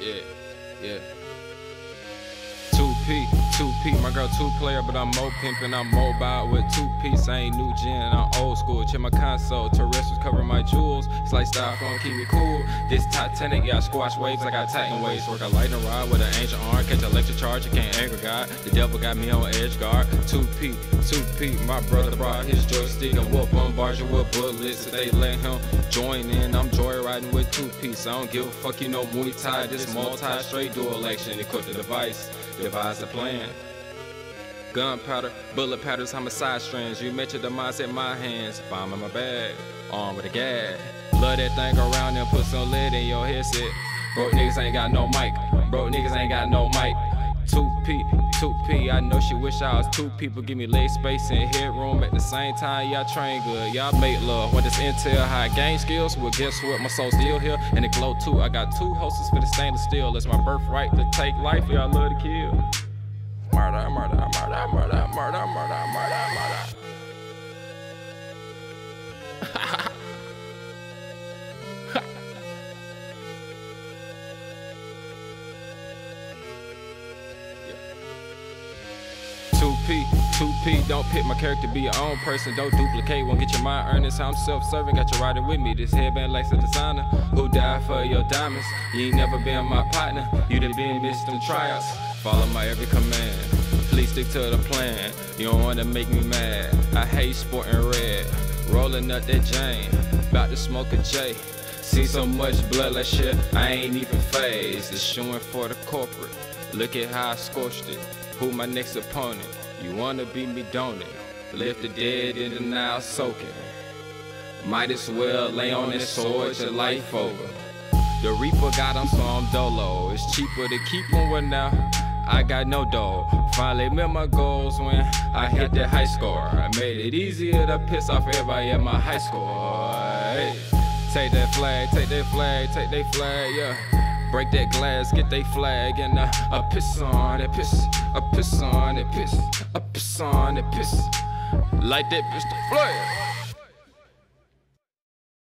Yeah, yeah. 2P, 2P, my girl two player, but I'm mo pimpin', I'm mobile with two piece. I ain't new gen, I'm old school. Check my console, terrestrials cover my jewels. It's like styrofoam, keep me cool. This Titanic, yeah, I squash waves, I got Titan waves. Work a lightning rod with an ancient arm, catch electric charge, you can't anger God. The devil got me on edge guard. 2P, 2P, my brother brought his joystick and will bombard you with bullets. If they let him join in, I'm joyriding with two piece. I don't give a fuck, you know Muay Thai. This multi straight dual action, equip the device. device a plan. Gunpowder, bullet patterns, homicide strands. You mentioned the mindset in my hands. Bomb in my bag, armed with a gag. Love that thing around and put some lead in your headset. Broke niggas ain't got no mic. Broke niggas ain't got no mic. 2P, 2P. I know she wish I was two people. Give me leg space and headroom at the same time. Y'all train good, y'all make love. What this intel, high gain skills? Well, guess what? My soul still here and it glow too. I got two hostess for the stainless steel. It's my birthright to take life. Y'all love to kill. 2P, 2P, don't pick my character, be your own person, don't duplicate, won't get your mind earnest. I'm self serving, got you riding with me. This headband likes a designer who died for your diamonds. You ain't never been my partner, you done been missed in tryouts. Follow my every command, please stick to the plan. You don't wanna make me mad. I hate sporting red, rolling up that Jane, about to smoke a J. See so much blood like shit, I ain't even phased. It's showing for the corporate. Look at how I scorched it. Who my next opponent? You wanna be me, don't it? Lift the dead in the Nile soaking. Might as well lay on this sword your life over. The Reaper got him, so I'm dolo. It's cheaper to keep him with now. I got no dough. Finally met my goals when I hit that high score. I made it easier to piss off everybody at my high school. Hey. Take that flag, take that flag, take that flag, yeah. Break that glass, get they flag, and uh, I piss on it, piss, I piss on it, piss, I piss on it, piss. Like that bitch the flag.